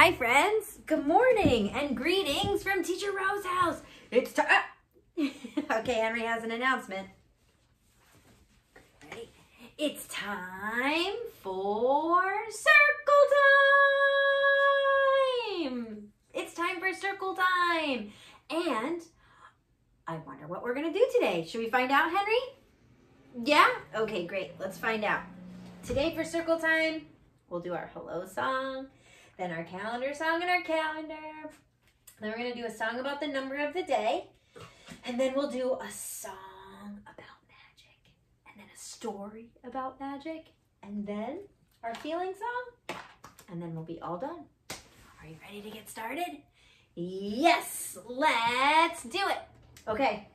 Hi, friends. Good morning and greetings from Teacher Roe's house. It's time. okay, Henry has an announcement. Ready? It's time for circle time. It's time for circle time. And I wonder what we're going to do today. Should we find out, Henry? Yeah? Okay, great. Let's find out. Today for circle time, we'll do our hello song then our calendar song in our calendar. Then we're going to do a song about the number of the day. And then we'll do a song about magic. And then a story about magic. And then our feeling song. And then we'll be all done. Are you ready to get started? Yes, let's do it. Okay,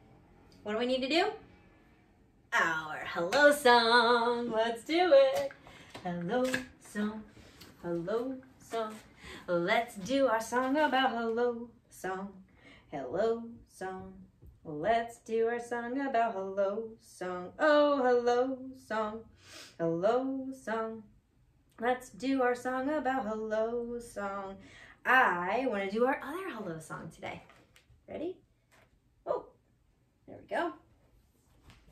what do we need to do? Our hello song. Let's do it. Hello song. Hello song. Let's do our song about hello song. Hello song. Let's do our song about hello song. Oh, hello song. Hello song. Let's do our song about hello song. I want to do our other hello song today. Ready? Oh, there we go.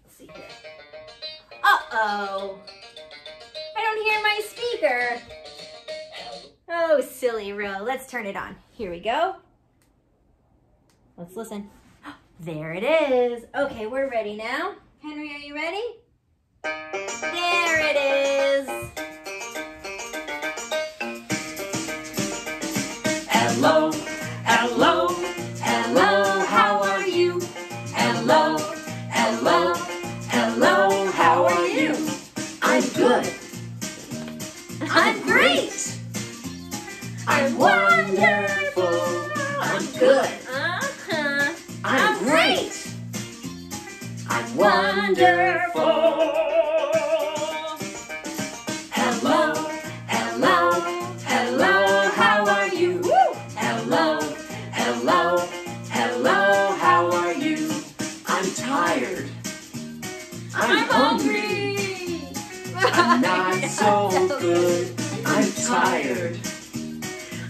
Let's see here. Uh-oh. I don't hear my speaker. Oh, silly Roe. Let's turn it on. Here we go. Let's listen. There it is. Okay, we're ready now. Henry, are you ready? There it is. Wonderful. Hello, hello, hello, how are you? Hello, hello, hello, how are you? I'm tired. I'm hungry. I'm not so good. I'm tired.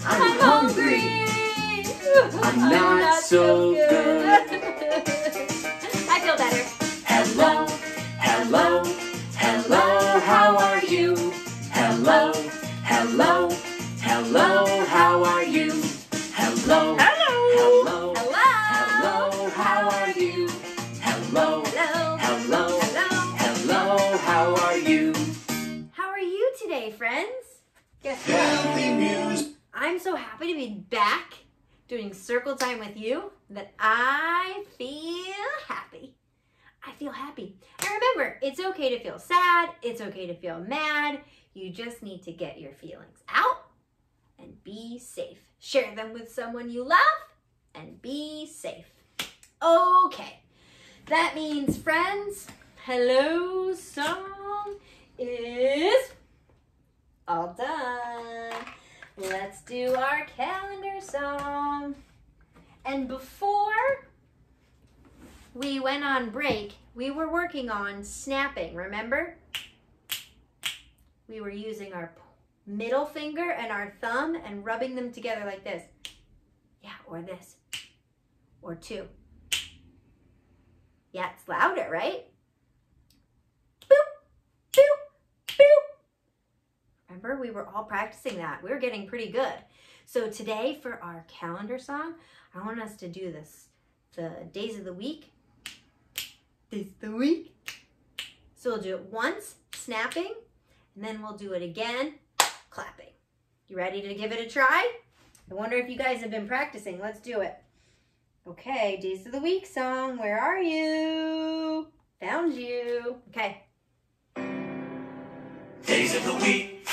I'm hungry. I'm not so good. I are you? Hello, Hello. hello, Hello. hello, how are you? How are you today, friends? Guess. I'm so happy to be back doing circle time with you that I feel happy. I feel happy. And remember, it's okay to feel sad. It's okay to feel mad. You just need to get your feelings out and be safe. Share them with someone you love and be safe. Okay, that means, friends, hello song is all done. Let's do our calendar song. And before we went on break, we were working on snapping, remember? We were using our middle finger and our thumb and rubbing them together like this. Yeah, or this. Or two. Yeah, it's louder, right? Boop, boop, boop. Remember, we were all practicing that. We were getting pretty good. So today for our calendar song, I want us to do this, the days of the week. Days of the week. So we'll do it once, snapping, and then we'll do it again, clapping. You ready to give it a try? I wonder if you guys have been practicing. Let's do it. Okay, days of the week song. Where are you? Found you. Okay. Days of the week.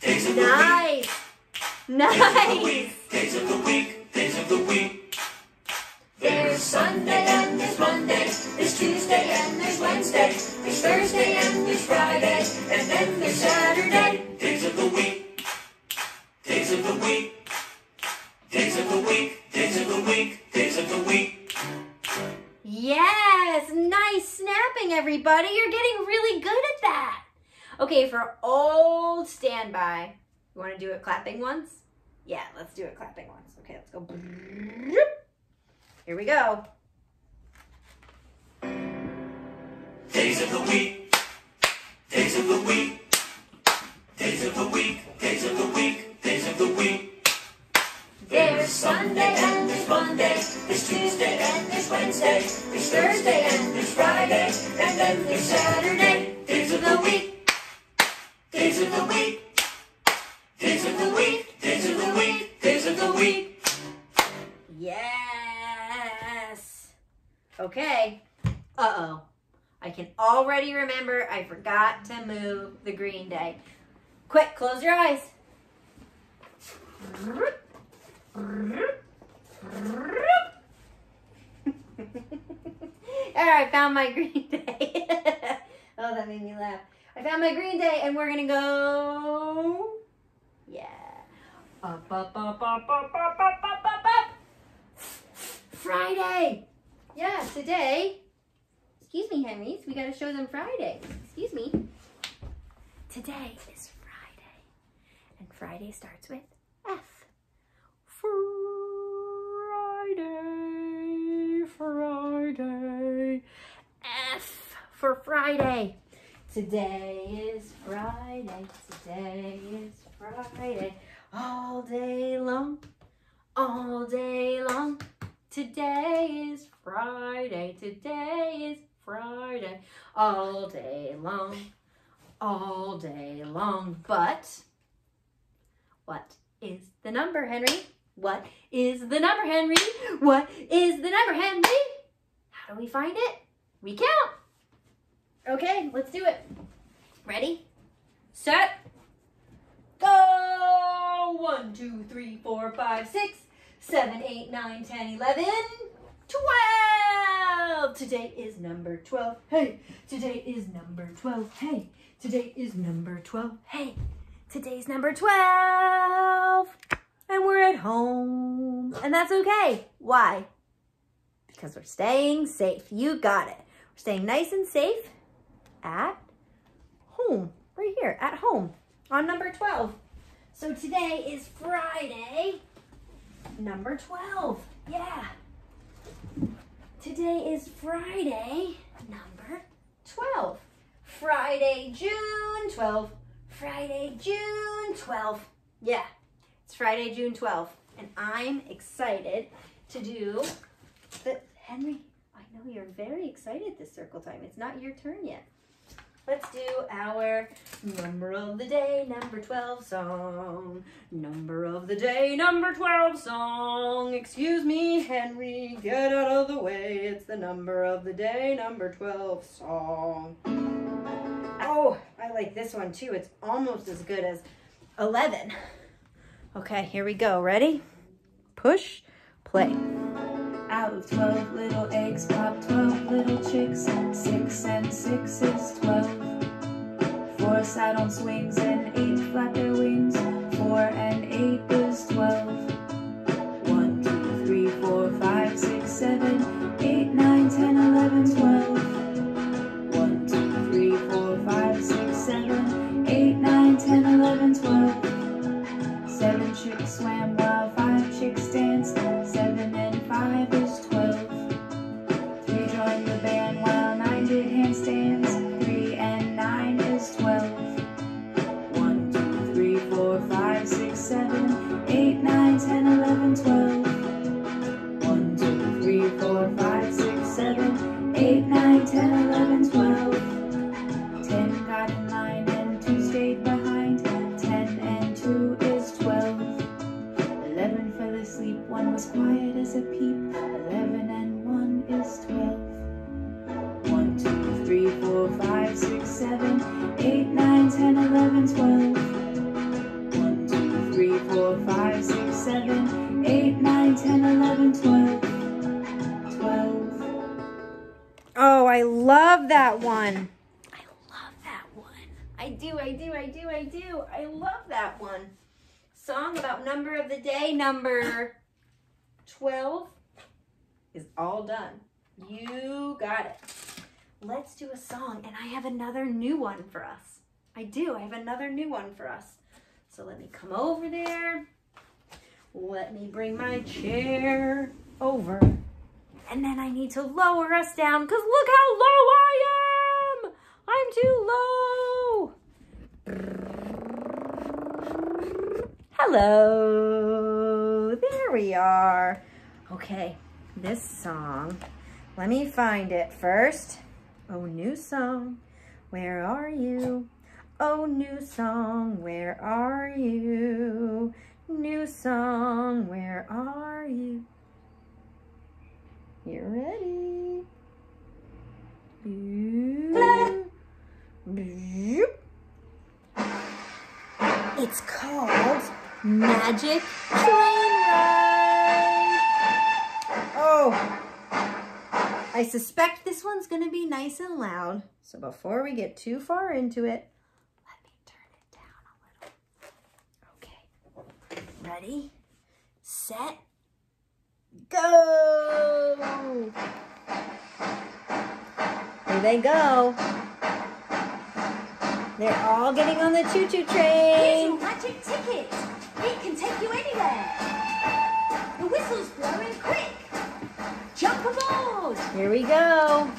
Days of the week. Nice. Days of the Nice. Days of the week. Days of the week. There's Sunday and there's Monday, there's Tuesday and there's Wednesday, there's Thursday and there's Friday, and then there's Saturday. Days of the week. Days of the week. Days of the week. Days of the week. Days of the week. Yes, nice snapping, everybody. You're getting really good at that. Okay, for old standby, you want to do it clapping once? Yeah, let's do it clapping once. Okay, let's go. Here we go. Days of the week. Days of the week. Days of the week. Days of the week. Days of the week. There's Sunday and there's Monday, there's Tuesday and there's Wednesday, there's Thursday and there's Friday, and then there's Saturday. Days of the week. Days of the week. Days of the week. Days of the week. Days of the week. Yes. Okay. Uh oh. I can already remember I forgot to move the green day. Quick, close your eyes. All right, I found my green day. oh, that made me laugh. I found my green day, and we're gonna go. Yeah. Up, up, up, up, up, up, up, up, up, up. Friday. Yeah, today. Excuse me, Henrys. We gotta show them Friday. Excuse me. Today is Friday. And Friday starts with F. Friday. F for Friday. Today is Friday. Today is Friday. All day long. All day long. Today is Friday. Today is Friday. All day long. All day long. But what is the number, Henry? What is the number, Henry? What is the number, Henry? How do we find it? We count. Okay, let's do it. Ready? Set. Go! One, two, three, four, five, six, seven, eight, nine, ten, eleven, twelve. Today is number 12. Hey, today is number 12. Hey, today is number 12. Hey, today's number 12. At home. And that's okay. Why? Because we're staying safe. You got it. We're staying nice and safe at home. Right here, at home on number 12. So today is Friday, number 12. Yeah. Today is Friday, number 12. Friday, June 12. Friday, June 12. Yeah, it's Friday, June 12th. And I'm excited to do the, Henry, I know you're very excited this circle time. It's not your turn yet. Let's do our number of the day, number 12 song. Number of the day, number 12 song. Excuse me, Henry, get out of the way. It's the number of the day, number 12 song. Oh, I like this one too. It's almost as good as 11. Okay, here we go. Ready? Push, play. Out of 12 little eggs pop 12 little chicks. 6 and 6 is 12. 4 sat on swings and 8 flap their wings. 4 and 8 I do, I do, I do, I love that one. Song about number of the day, number 12 is all done. You got it. Let's do a song, and I have another new one for us. I do, I have another new one for us. So let me come over there. Let me bring my chair over. And then I need to lower us down because look how low I am. I'm too low. Hello. There we are. Okay, this song. Let me find it first. Oh, new song. Where are you? Oh, new song. Where are you? New song. Where are you? You ready? It's called Magic Train Ride. Oh, I suspect this one's going to be nice and loud. So before we get too far into it, let me turn it down a little. Okay, ready, set, go. Here they go. They're all getting on the choo-choo train. Here's your magic ticket. It can take you anywhere. The whistle's blowing quick. Jump aboard. Here we go.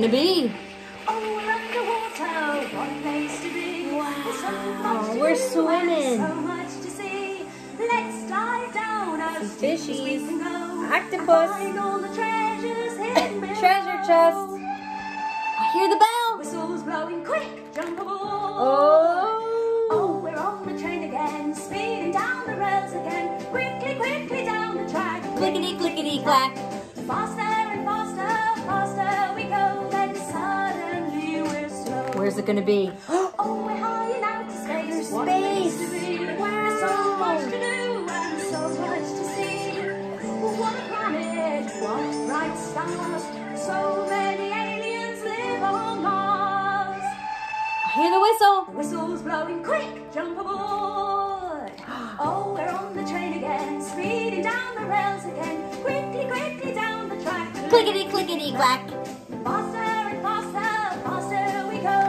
Slow. Where are we gonna be? Oh, we're underwater, what a place to be. There's so we're swimming. so much to see. Let's dive down as Some deep as we fishies. Octopus. Find all the treasures hidden. Treasure chest. I hear the bell. Whistles blowing quick, jump aboard. Oh. Oh, we're on the train again, speeding down the rails again. Quickly, quickly down the track. Clickety, clickety, clack. Faster, Where's it gonna be? Oh, we're high in outer space. What to be. There's so much to do and so much to see. What a planet, what bright stars. So many aliens live on Mars. I hear the whistle. The whistle's blowing quick, jump aboard. Oh, we're on the train again, speeding down the rails again. Quickly, quickly down the track. Clickety, clickety, clack.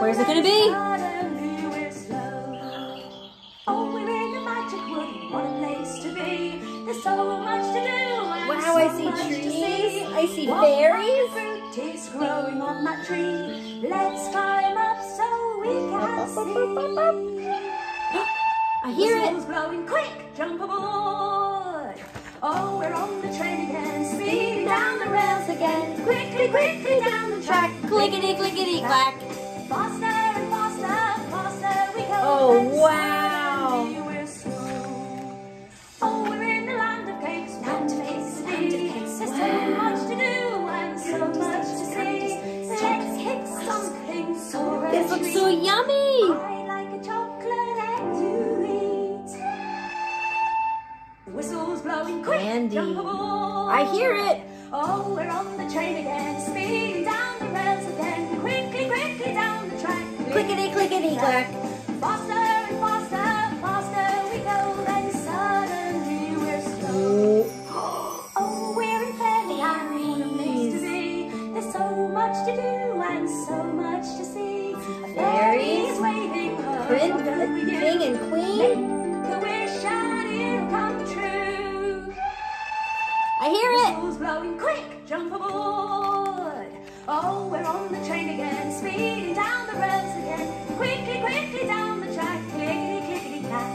Much to do and Wow, I see trees. I see berries. fruit is growing on that tree. Let's climb up so we can see. I hear it. Quick, jump aboard. Oh, we're on the train again, speeding down the rails again. Quickly, quickly down the track. Clickety, clickety, clack. Faster and faster, faster we go. Oh, wow. we're slow. Oh, we're in the land of cakes, land of cakes, land of cakes. There's so much to do and so much to see. Let's hit something so This looks so yummy. I like a chocolate egg to eat. Whistle's blowing quick. Candy. I hear it. Oh, we're on the train again, Oh, we're on the train again, speeding down the rails again. Quickly, quickly down the track, clickety, clickety, clack.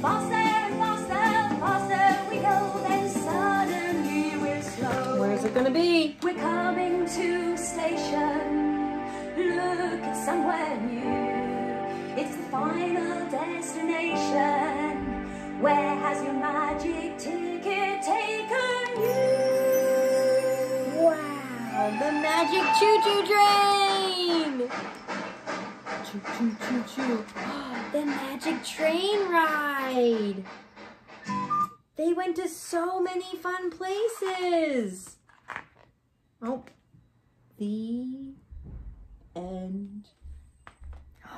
Faster and faster, faster we go, then suddenly we're slow. Where's it gonna be? We're coming to station. Look, it's somewhere new. It's the final destination. Where has your magic ticket Wow, the magic choo-choo train! Choo choo choo choo. The magic train ride. They went to so many fun places. Oh, the end.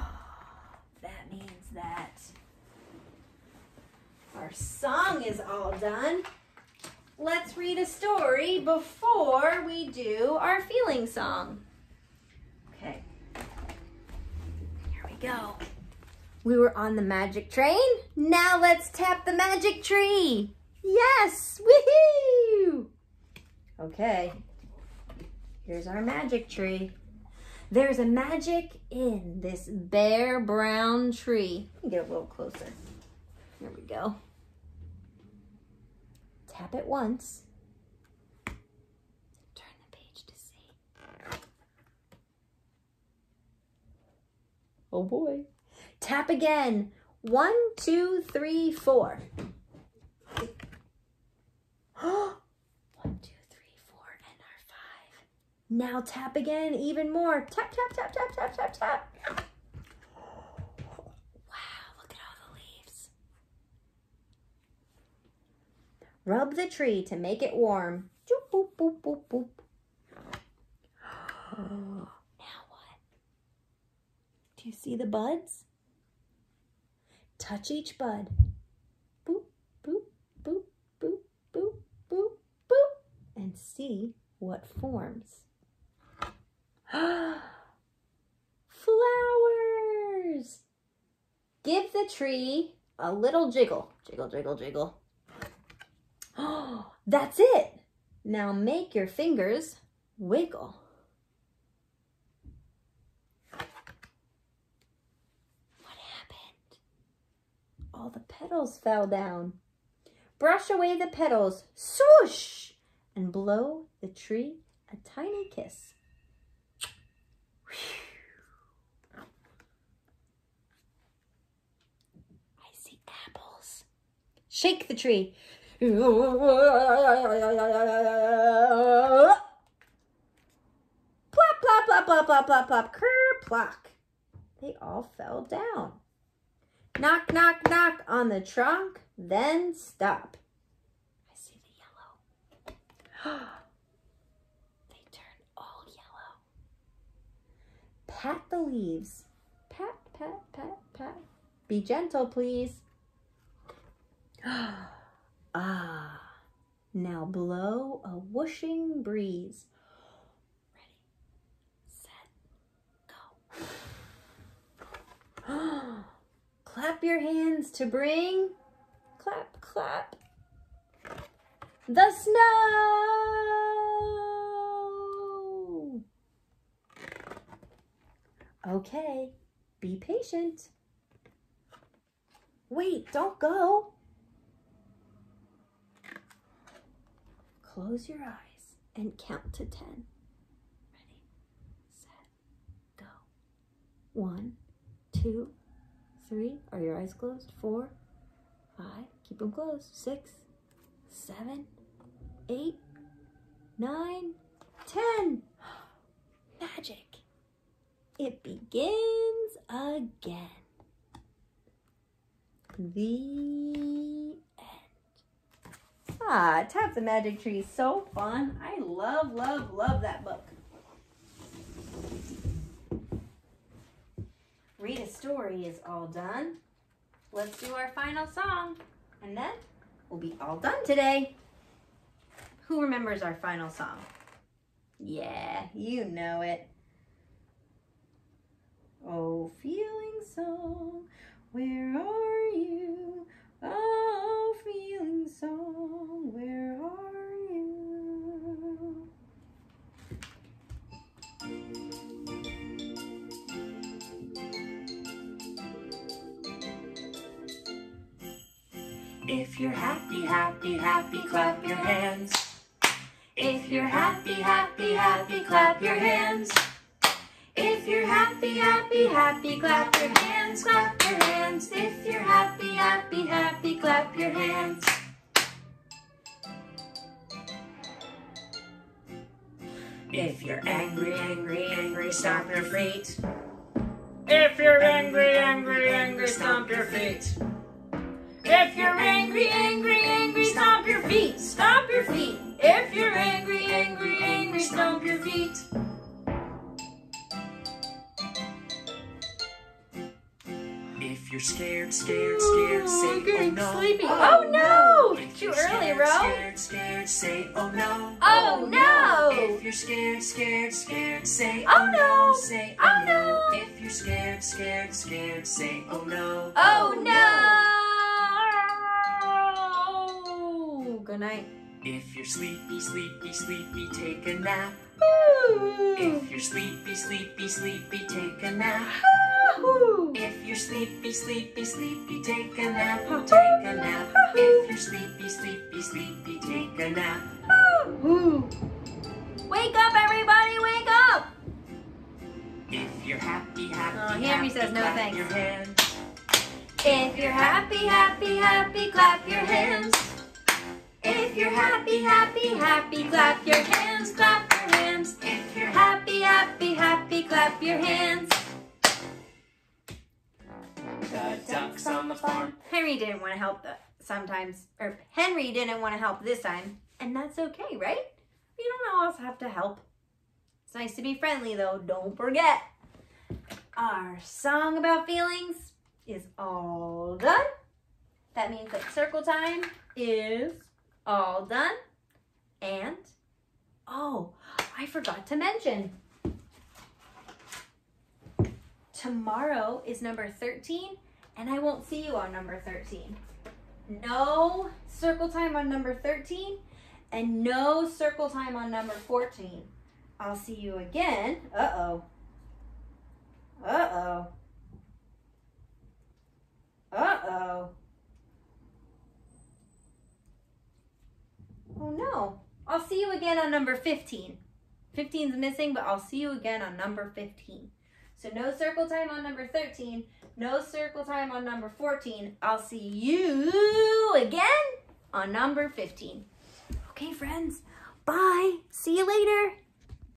That means that our song is all done. Let's read a story before we do our feeling song. Okay. Here we go. We were on the magic train. Now let's tap the magic tree. Yes! Woohoo! Okay. Here's our magic tree. There's a magic in this bare brown tree. Get a little closer. Here we go. Tap it once. Turn the page to see. Oh boy. Tap again. One, two, three, four. One, two, three, four, and our five. Now tap again, even more. Tap, tap, tap, tap, tap, tap, tap. Wow, look at all the leaves. Rub the tree to make it warm. Boop, boop, boop, boop. now what? Do you see the buds? Touch each bud. And see what forms. Flowers! Give the tree a little jiggle. Jiggle, jiggle, jiggle. Oh, that's it. Now make your fingers wiggle. What happened? All the petals fell down. Brush away the petals, swoosh, and blow the tree a tiny kiss. I see apples. Shake the tree. Plop, plop, plop, plop, plop, plop, plop, ker, plock. They all fell down. Knock, knock, knock on the trunk, then stop. I see the yellow. they turn all yellow. Pat the leaves. Pat, pat, pat, pat. Be gentle, please. ah. Now blow a whooshing breeze. Ready, set, go. clap your hands to bring, clap, clap, the snow. Okay, be patient. Wait, don't go. Close your eyes and count to 10. Ready, set, go. One, two, three. Are your eyes closed? Four, five. Keep them closed. Six, seven, eight, nine, ten. Magic. It begins again. The Ah, Tap the Magic Tree is so fun. I love, love, love that book. Read a story is all done. Let's do our final song, and then we'll be all done today. Who remembers our final song? Yeah, you know it. Oh, feeling song, where are you? Oh, feeling song, where are you? If you're happy, happy, happy, clap your hands. If you're happy, happy, happy, clap your hands. If you're happy, happy, happy, clap your hands, clap your hands. If you're happy, happy, happy, clap your hands. If you're angry, angry, angry, stomp your feet. If you're angry, angry, angry, stomp your feet. If you're angry, angry, angry, stomp your feet, stomp your feet. If you're angry, angry, angry, stomp your feet. You're scared, scared, scared, say oh no. Sleepy. Oh, oh no! If Too early, scared, Ro. Scared, scared, say oh no. Oh, oh no! If you're scared, scared, scared, say Oh, oh, no. no. Say oh, Oh, no. no. If you're scared, scared, scared, say oh no. Oh, oh no! Good night. If you're sleepy, sleepy, sleepy, take a nap. Ooh. If you're sleepy, sleepy, sleepy, take a nap. Ooh. If you're sleepy, sleepy, sleepy, take a nap. oh, Take a nap. If you're sleepy, sleepy, sleepy, take a nap. Ooh. Wake up, everybody! Wake up! If you're happy, happy, Oh, Henry happy, says no clap thanks. your hands. If you're happy, happy, happy, clap your hands. If you're happy, happy, happy, clap your hands, clap your hands. If you're happy, happy, happy, clap your hands. Ducks on the farm. Henry didn't want to help the, sometimes, or Henry didn't want to help this time, and that's okay, right? You don't always have to help. It's nice to be friendly, though. Don't forget. Our song about feelings is all done. That means that circle time is all done. And, oh, I forgot to mention. Tomorrow is number 13, and I won't see you on number 13. No circle time on number 13, and no circle time on number 14. I'll see you again. Uh oh. Uh oh. Uh oh. Oh no. I'll see you again on number 15. 15 is missing, but I'll see you again on number 15. So no circle time on number 13, no circle time on number 14. I'll see you again on number 15. Okay, friends. Bye. See you later.